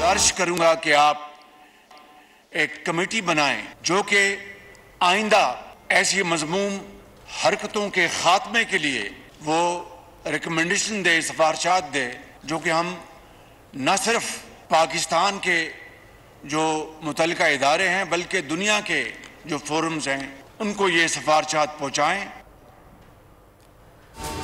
गुजारिश करूँगा कि आप एक कमेटी बनाएँ जो कि आइंदा ऐसी मजमूम हरकतों के खात्मे के लिए वो रिकमेंडेशन दे, सिफारशात दे, जो कि हम न सिर्फ़ पाकिस्तान के जो मुतल इदारे हैं, बल्कि दुनिया के जो फोरम्स हैं, उनको ये सिफारशात पहुँचाएँ।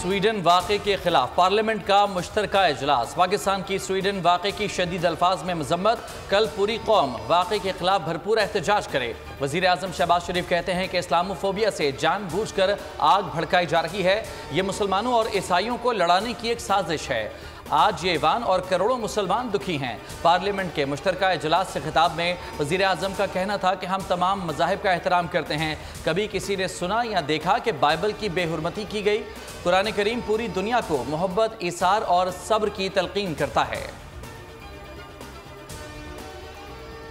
स्वीडन वाक़े के खिलाफ पार्लियामेंट का मुश्तर अजलास पाकिस्तान की स्वीडन वाक़े की शदीद अल्फाज में मजम्मत। कल पूरी कौम वाक़े के खिलाफ भरपूर एहतजाज करे। वज़ीर अजम शहबाज शरीफ कहते हैं कि इस्लामोफोबिया से जान बूझ कर आग भड़काई जा रही है। ये मुसलमानों और ईसाइयों को लड़ाने की एक साजिश है। आज ये ईवान और करोड़ों मुसलमान दुखी हैं। पार्लियामेंट के मुश्तर अजलास से खिताब में वज़ीर अजम का कहना था कि हम तमाम मजाहब का एहतराम करते हैं। कभी किसी ने सुना या देखा कि बाइबल की बेहरमती की गई? कुरान करीम पूरी दुनिया को मोहब्बत, इसार और सब्र की तलकीन करता है।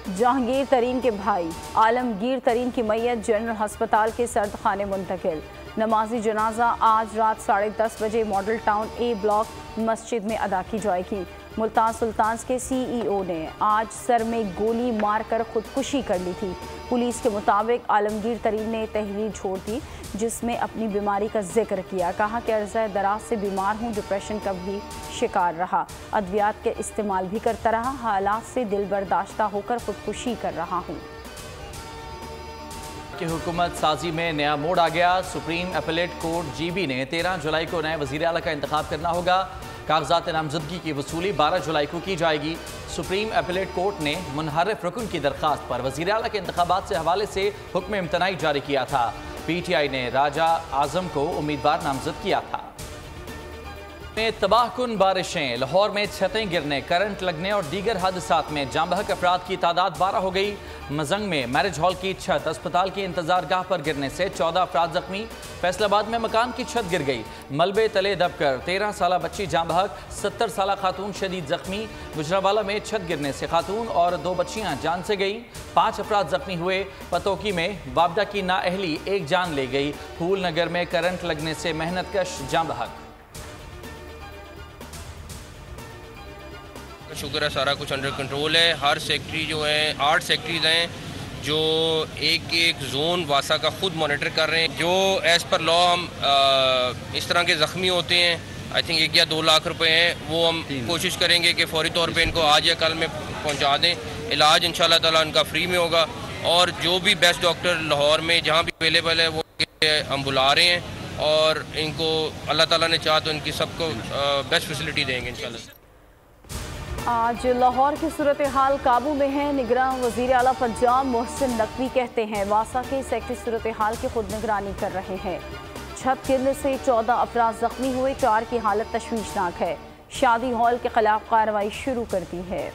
जहांगीर तरीन के भाई, आलमगीर तरीन की मैयत जनरल हस्पताल के सर्द खाने मुंतकिल। नमाजी जनाजा आज रात साढ़े दस बजे मॉडल टाउन ए ब्लॉक मस्जिद में अदा की जाएगी। मुल्तान सुल्तान के सीईओ ने आज सर में गोली मारकर खुदकुशी कर ली थी। पुलिस के मुताबिक आलमगीर तरीन ने तहरीर छोड़ दी, जिसमें अपनी बीमारी का ज़िक्र किया। कहा कि अर्ज़ दराज से बीमार हूँ डिप्रेशन का भी शिकार रहा। अद्वियात के इस्तेमाल भी करता रहा, हालात से दिल बर्दाश्ता होकर खुदकुशी कर रहा हूँ। की हुकूमत साजी में नया मोड़ आ गया। सुप्रीम अपीलेट कोर्ट जीबी ने तेरह जुलाई को नए वज़ीर अला का इंतखब करना होगा। कागजात नामजदगी की वसूली बारह जुलाई को की जाएगी। सुप्रीम अपीलेट कोर्ट ने मुनहरफ रुकन की दरख्वास्त पर वज़ीर अला के इंतबात से हवाले से हुक्म इम्तनाई जारी किया था। पी टी आई ने राजा आज़म को उम्मीदवार नामजद किया था। में तबाहकुन बारिशें। लाहौर में छतें गिरने, करंट लगने और दीगर हादसा में जामबहक अफराद की तादाद बारह हो गई। मजंग में मैरिज हॉल की छत, अस्पताल की इंतज़ार गाह पर गिरने से चौदह अफराद जख्मी। फैसलाबाद में मकान की छत गिर गई। मलबे तले दबकर तेरह साल बच्ची जामबहक, सत्तर साल खातून शदीद जख्मी। गुजरावाला में छत गिरने से खातून और दो बच्चियाँ जान से गई। पाँच अफराद जख्मी हुए। पतोकी में बाबडा की नाअहली एक जान ले गई। फूल नगर में करंट लगने से मेहनत कश जामबहक। शुक्र है सारा कुछ अंडर कंट्रोल है। हर सेक्ट्री जो है आठ सेक्ट्रीज हैं जो एक एक जोन वासा का खुद मॉनिटर कर रहे हैं। जो एज़ पर लॉ हम आ, इस तरह के ज़ख्मी होते हैं आई थिंक एक या दो लाख रुपए हैं वो हम कोशिश करेंगे कि फौरी तौर पे इनको आज या कल में पहुँचा दें। इलाज इन ताला इनका फ्री में होगा। और जो भी बेस्ट डॉक्टर लाहौर में जहाँ भी अवेलेबल है वो हम बुला रहे हैं। और इनको अल्लाह ताला ने चाह तो इनकी सबको बेस्ट फैसिलिटी देंगे इंशाल्लाह। आज लाहौर की सूरत हाल काबू में है। निगरान वज़ीर अला पंजाब मोहसिन नकवी कहते हैं, वासा के सेक्टर सूरत हाल की खुद निगरानी कर रहे हैं। छत गिरने से चौदह अफराज जख्मी हुए, चार की हालत तशवीशनाक है। शादी हॉल के खिलाफ कार्रवाई शुरू कर दी है।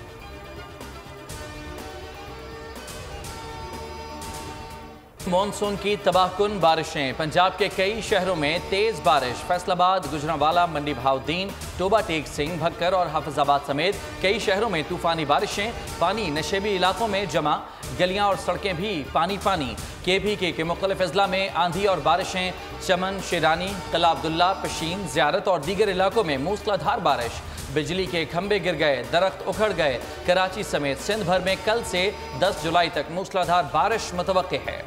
मानसून की तबाहकुन बारिशें। पंजाब के कई शहरों में तेज बारिश। फैसलाबाद गुजरावाला मंडी भावदीन टोबा टेक सिंह भक्कर और हाफिजाबाद समेत कई शहरों में तूफानी बारिशें। पानी नशेबी इलाकों में जमा। गलियाँ और सड़कें भी पानी पानी। के पी के, के मुख्तलिफ़ अजला में आंधी और बारिशें। चमन शेरानी कला अब्दुल्ला पशीन ज्यारत और दीगर इलाकों में मूसलाधार बारिश। बिजली के खंभे गिर गए दरख्त उखड़ गए। कराची समेत सिंध भर में कल से 10 जुलाई तक मूसलाधार बारिश मुतव है।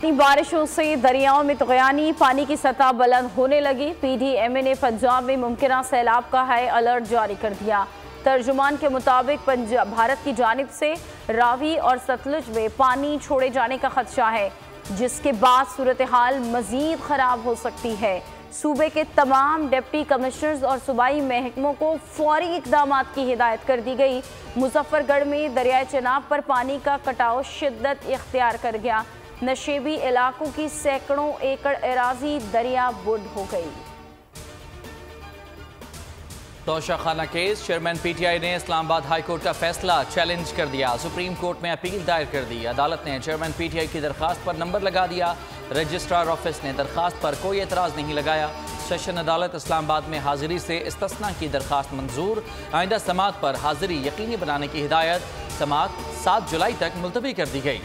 इतनी बारिशों से दरियाओं में तगयानी, पानी की सतह बुलंद होने लगी। पीडीएमए ने पंजाब में मुमकिन सैलाब का हाई अलर्ट जारी कर दिया। तर्जुमान के मुताबिक पंजाब भारत की जानब से रावी और सतलुज में पानी छोड़े जाने का खदशा है, जिसके बाद सूरत हाल मजीद खराब हो सकती है। सूबे के तमाम डिप्टी कमिश्नर्स और सूबाई महकमों को फौरी इकदाम की हिदायत कर दी गई। मुजफ्फरगढ़ में दरियाए चनाब पर पानी का कटाव शिद्दत इख्तियार कर गया। नशेबी इलाकों की सैकड़ों एकड़ एराजी दरिया बुड हो गई। तोशा खाना केस, चेयरमैन पीटीआई ने इस्लामाबाद हाई कोर्ट का फैसला चैलेंज कर दिया। सुप्रीम कोर्ट में अपील दायर कर दी। अदालत ने चेयरमैन पीटीआई की दरखास्त पर नंबर लगा दिया। रजिस्ट्रार ऑफ़िस ने दरखास्त पर कोई एतराज़ नहीं लगाया। सेशन अदालत इस्लामाबाद में हाजिरी से इस्तना की दरखास्त मंजूर। आइंदा समात पर हाजिरी यकीनी बनाने की हिदायत। समात सात जुलाई तक मुलतवी कर दी गई।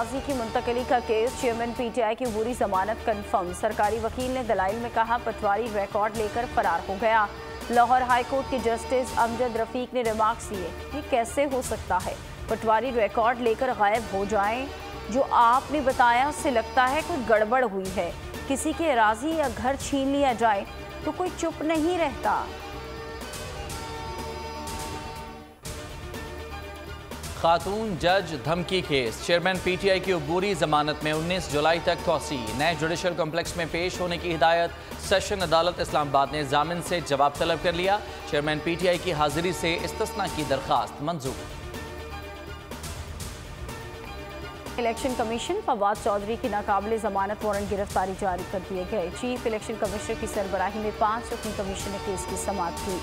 काजी की मुंतकली का केस, चेयरमैन पीटीआई की बुरी जमानत कन्फर्म सरकारी वकील ने दलाइल में कहा, पटवारी रिकॉर्ड लेकर फरार हो गया। लाहौर हाईकोर्ट के जस्टिस अमजद रफीक ने रिमार्क्स दिए ये कैसे हो सकता है? पटवारी रिकॉर्ड लेकर गायब हो जाएँ, जो आपने बताया उससे लगता है कोई गड़बड़ हुई है। किसी के राज़ी या घर छीन लिया जाए तो कोई चुप नहीं रहता। खातून जज धमकी केस। चेयरमैन पीटीआई की अबूरी जमानत में 19 जुलाई तक तोसी नए जुडिशल कम्प्लेक्स में पेश होने की हिदायत, सेशन अदालत इस्लामाबाद ने जामिन से जवाब तलब कर लिया। चेयरमैन पीटीआई की हाजिरी से इस्तना की दरखास्त मंजूर। इलेक्शन कमीशन फवाद चौधरी की नाकाबले जमानत वारंट गिरफ्तारी जारी कर दिए गए। चीफ इलेक्शन कमिश्नर की सरबराही में पाँच रुकनी कमीशन ने केस की समाप्त। की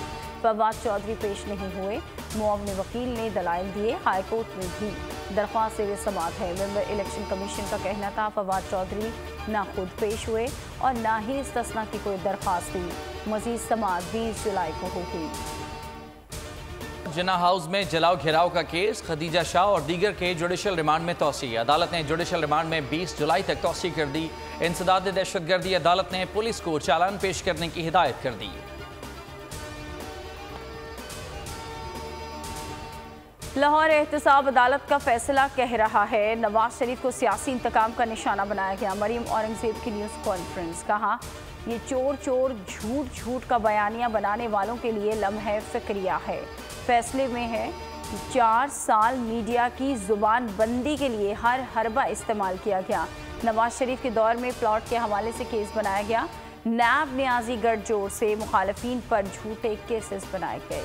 फवाद चौधरी पेश नहीं हुए। मुआवने वकील ने दलाइल दिए, हाईकोर्ट में भी। दरख्वास्त से समात है। मेंबर इलेक्शन कमीशन का कहना था, फवाद चौधरी ना खुद पेश हुए और ना ही इस्तना की कोई दरख्वास्त हुई। मजीद समात बीस जुलाई को होगी। जिना हाउस में जलाओ घेराव का केस, खदीजा शाह और दीगर के जुडिशल रिमांड में तोसी। अदालत ने जुडिशल रिमांड में 20 जुलाई तक तोसी कर दी। इंसदाद दहशतगर्दी अदालत ने पुलिस को चालान पेश करने की हिदायत कर दी। लाहौर एहतसाब अदालत का फैसला कह रहा है। नवाज़ शरीफ को सियासी इंतकाम का निशाना बनाया गया। मरीम औरंगज़ेब की न्यूज़ कॉन्फ्रेंस, कहा, ये चोर चोर झूठ झूठ का बयानिया बनाने वालों के लिए लम्हे फिक्रिया है। फैसले में है कि चार साल मीडिया की ज़ुबान बंदी के लिए हर हरबा इस्तेमाल किया गया। नवाज़ शरीफ के दौर में प्लॉट के हवाले से केस बनाया गया। नैब न्याजी गठजोड़ से मुखालफी पर झूठे केसेस बनाए गए।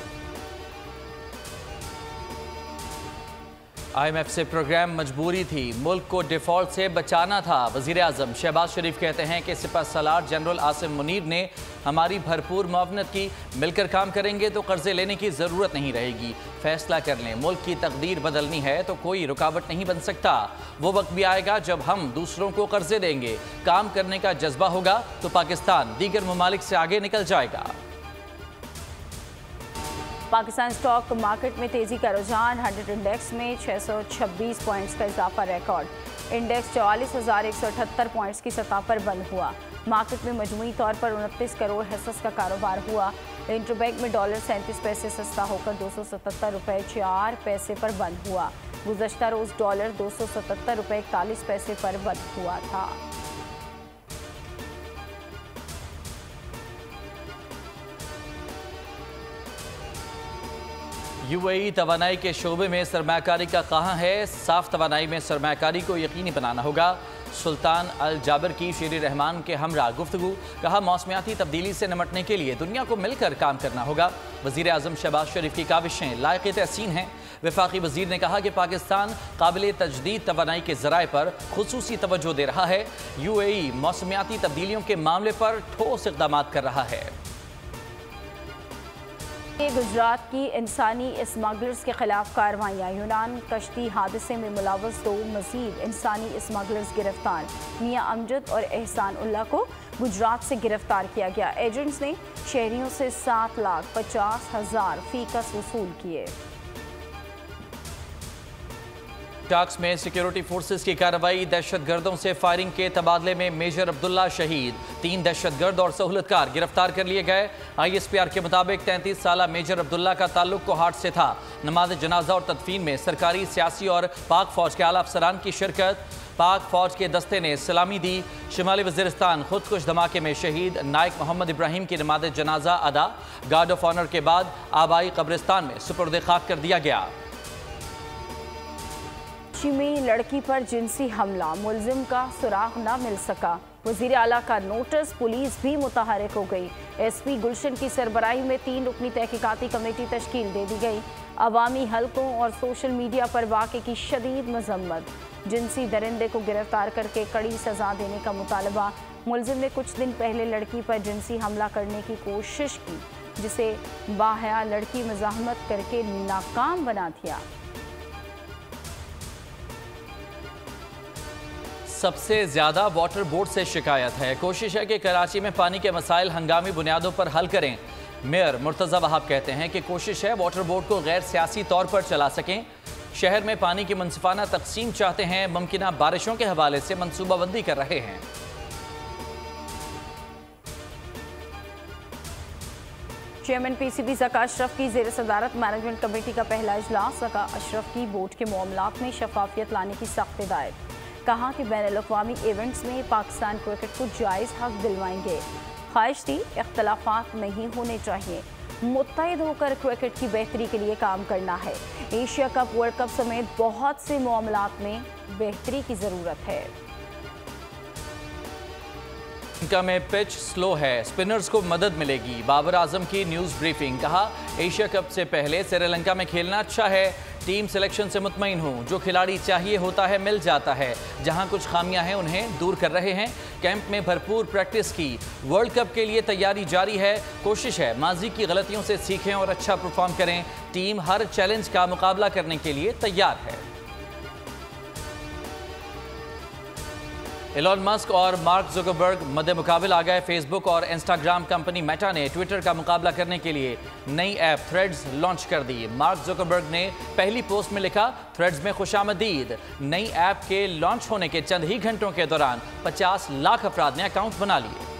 आईएमएफ से प्रोग्राम मजबूरी थी। मुल्क को डिफ़ॉल्ट से बचाना था वज़ीर अजम शहबाज शरीफ कहते हैं कि सिपा सलार जनरल आसिम मुनीर ने हमारी भरपूर मुआवनत की। मिलकर काम करेंगे तो कर्जे लेने की ज़रूरत नहीं रहेगी। फैसला कर लें। मुल्क की तकदीर बदलनी है तो कोई रुकावट नहीं बन सकता। वो वक्त भी आएगा जब हम दूसरों को कर्जे देंगे। काम करने का जज्बा होगा तो पाकिस्तान दीगर ममालिक से आगे निकल जाएगा। पाकिस्तान स्टॉक मार्केट में तेज़ी का रुझान, हंड्रेड इंडेक्स में 626 पॉइंट्स का इजाफा रिकॉर्ड। इंडेक्स चौवालीस हज़ार एक सौ अठहत्तर पॉइंट्स की सतह पर बंद हुआ। मार्केट में मजमू तौर पर उनतीस करोड़ हिस्स का कारोबार हुआ। इंटरबैंक में डॉलर सैंतीस पैसे सस्ता होकर दो सौ सतहत्तर रुपये चार पैसे पर बंद हुआ। गुजशत रोज़ डॉलर दो सौ सतहत्तर रुपये इकतालीस पैसे पर बंद हुआ था। यूएई तवानाई के शोबे में सरमाकारी का कहाँ है? साफ़ तवानाई में सरमाकारी को यकीनी बनाना होगा। सुल्तान अल जाबर की शेर रहमान के हमरा गुफ्तु कहा, मौसमियाती तब्दीली से निमटने के लिए दुनिया को मिलकर काम करना होगा। वज़ीर अजम शहबाज शरीफ की काविशें लायक तहसीन हैं। विफाकी वज़ीर ने कहा कि पाकिस्तान काबिल तजदीद तोानाई के जराए पर खसूसी तवज्जो दे रहा है। यू ए ई मौसमियाती तब्दीलियों के मामले पर ठोस इकदाम कर रहा है। गुजरात की इंसानी स्मगलर्स के खिलाफ कार्रवाइयाँ यूनान कश्ती हादसे में मुलवस दो मजीद इंसानी स्मगलर्स गिरफ़्तार। मियाँ अमजद और एहसान उल्ला को गुजरात से गिरफ़्तार किया गया। एजेंट्स ने शहरीों से सात लाख पचास हज़ार फीकस वसूल किए। टाक्स में सिक्योरिटी फोर्सेस की कार्रवाई दहशत गर्दों से फायरिंग के तबादले में मेजर अब्दुल्ला शहीद। तीन दहशत गर्द और सहूलतकार गिरफ़्तार कर लिए गए। आई एस पी आर के मुताबिक तैंतीस साल मेजर अब्दुल्ला का ताल्लुक कोहाट से था। नमाज़, जनाजा और तदफीन में सरकारी, सियासी और पाक फौज के आला अफसरान की शिरकत। पाक फौज के दस्ते ने सलामी दी। शिमाली वजीरस्तान खुद कुछ धमाके में शहीद नायक मोहम्मद इब्राहिम की नमाज़ जनाजा अदा। गार्ड ऑफ़ ऑनर के बाद आबाई कब्रिस्तान में सुपुर्द खाक कर दिया गया। कराची में लड़की पर जिनसी हमला, मुलजिम का सुराग न मिल सका। वज़ीर अला का नोटिस, पुलिस भी मुतहरक हो गई। एस पी गुलशन की सरबराही में तीन रुकनी तहकीकती कमेटी तश्कील दे दी गई। अवामी हलकों और सोशल मीडिया पर वाक़े की शदीद मजम्मत। जिनसी दरिंदे को गिरफ़्तार करके कड़ी सजा देने का मुतालबा। मुलजिम ने कुछ दिन पहले लड़की पर जिनसी हमला करने की कोशिश की, जिसे बाहया लड़की मजामत करके नाकाम बना दिया। सबसे ज़्यादा वाटर बोर्ड से शिकायत है। कोशिश है कि कराची में पानी के मसाइल हंगामी बुनियादों पर हल करें। मेयर मुर्तज़ा वहाब कहते हैं कि कोशिश है वाटर बोर्ड को गैर सियासी तौर पर चला सकें। शहर में पानी की मनसफाना तकसीम चाहते हैं, मुमकिन बारिशों के हवाले से मनसूबाबंदी कर रहे हैं। चेयरमैन पीसीबी जका अशरफ की जेर सदारत मैनेजमेंट कमेटी का पहला इजलास। जका अशरफ की बोर्ड के मामलात में शफाफियत लाने की सख्त हिदायत। कहा कि बैन अवी इवेंट्स में पाकिस्तान क्रिकेट को जायज़ हक दिलवाएँगे। ख्वाहिश थी, इख्तलाफात नहीं होने चाहिए। मुतहद होकर क्रिकेट की बेहतरी के लिए काम करना है। एशिया कप, वर्ल्ड कप समेत बहुत से मामलों में बेहतरी की ज़रूरत है। श्रीलंका में पिच स्लो है। स्पिनर्स को मदद मिलेगी, बाबर आज़म की न्यूज़ ब्रीफिंग कहा, एशिया कप से पहले श्रीलंका में खेलना अच्छा है। टीम सिलेक्शन से मुतमिन हूँ। जो खिलाड़ी चाहिए होता है, मिल जाता है। जहाँ कुछ खामियाँ हैं, उन्हें दूर कर रहे हैं। कैंप में भरपूर प्रैक्टिस की। वर्ल्ड कप के लिए तैयारी जारी है। कोशिश है माजी की गलतियों से सीखें और अच्छा परफॉर्म करें। टीम हर चैलेंज का मुकाबला करने के लिए तैयार है। एलॉन मस्क और मार्क जुकरबर्ग मध्य मुकाबल आ गए। फेसबुक और इंस्टाग्राम कंपनी मेटा ने ट्विटर का मुकाबला करने के लिए नई ऐप थ्रेड्स लॉन्च कर दी। मार्क जुकरबर्ग ने पहली पोस्ट में लिखा थ्रेड्स में खुशामदीद। नई ऐप के लॉन्च होने के चंद ही घंटों के दौरान 50 लाख अफराद ने अकाउंट बना लिए।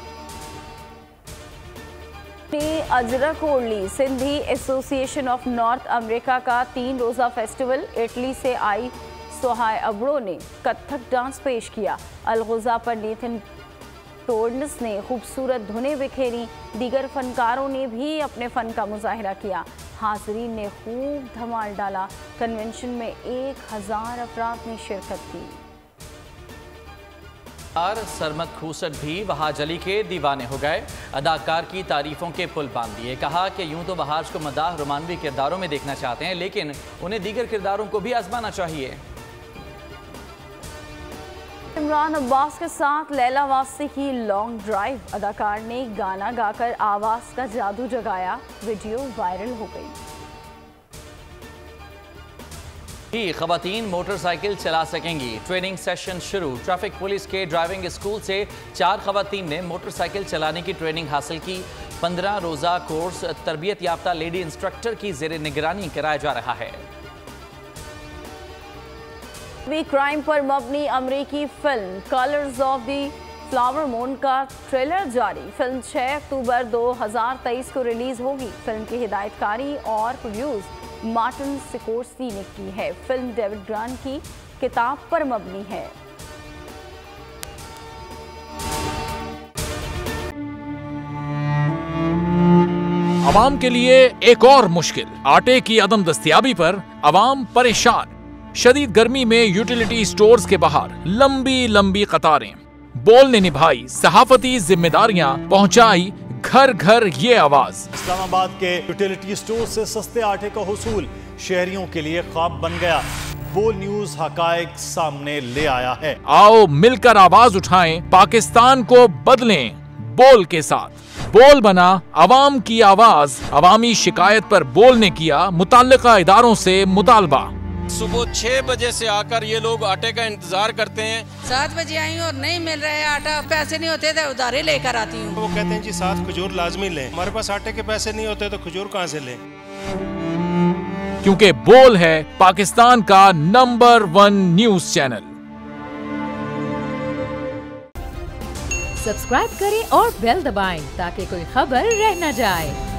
Ajrak orally Sindhi association of North America का तीन रोज़ा फेस्टिवल इटली से आई सोहाय अबड़ो ने कत्थक डांस पेश किया। अलगुजा पर नेथन टोर्नस ने खूबसूरत धुनें बिखेरी। दीगर फनकारों ने भी अपने फ़न का मुजाहरा किया। हाजरीन ने खूब धमाल डाला। कन्वेंशन में एक हज़ार अफराद ने शिरकत की। सरमत खूसट भी बहाज अली के दीवाने हो गए। अदाकार की तारीफों के पुल बाँध दिए। कहा कि यूँ तो बहाज को मदाह, रोमानवी किरदारों में देखना चाहते हैं, लेकिन उन्हें दीगर किरदारों को भी आजमाना चाहिए। इमरान अब्बास के साथ लैला वास्ती की लॉन्ग ड्राइव अदाकार ने गाना गाकर आवाज़ का जादू जगाया। वीडियो वायरल हो गई। खातन मोटरसाइकिल चला सकेंगी। ट्रेनिंग सेशन शुरू। ट्रैफ़िक पुलिस के ड्राइविंग स्कूल से चार खातन ने मोटरसाइकिल चलाने की ट्रेनिंग हासिल की। पंद्रह रोज़ा कोर्स, तरबियत याफ्ता लेडी इंस्ट्रक्टर की जेर निगरानी कराया जा रहा है। भी क्राइम पर मबनी अमरीकी film killers of the flower moon का ट्रेलर जारी। फ़िल्म 6 अक्टूबर 2023 को रिलीज़ होगी। फ़िल्म की हिदायतकारी और प्रोड्यूस मार्टिन सिकोर्सी ने की है। फ़िल्म डेविड ग्रान की किताब पर मबनी है। आवाम के लिए एक और मुश्किल। आटे की अदम दस्तियाबी पर आवाम परेशान। शदीद गर्मी में यूटिलिटी स्टोर्स के बाहर लंबी लंबी कतारें। बोल ने निभाई सहाफती जिम्मेदारियाँ पहुंचाई घर घर ये आवाज़। इस्लामाबाद के यूटिलिटी स्टोर से सस्ते आटे का हसूल शहरियों के लिए ख्वाब बन गया। वो न्यूज़ हकायक सामने ले आया है। आओ मिलकर आवाज़ उठाएँ पाकिस्तान को बदलें बोल के साथ। बोल बना आवाम की आवाज़ अवामी शिकायत पर बोल ने किया मुतल इदारों से मुतालबा। सुबह छह बजे से आकर ये लोग आटे का इंतज़ार करते हैं। सात बजे आई और नहीं मिल रहा है आटा। पैसे नहीं होते थे उधारे लेकर आती हूँ। वो कहते हैं जी सात खजूर लाजमी लें। हमारे पास आटे के पैसे नहीं होते तो खजूर कहाँ से लें? क्योंकि बोल है पाकिस्तान का number one news channel. Subscribe करें और बेल दबाएँ ताकि कोई खबर रह न जाए।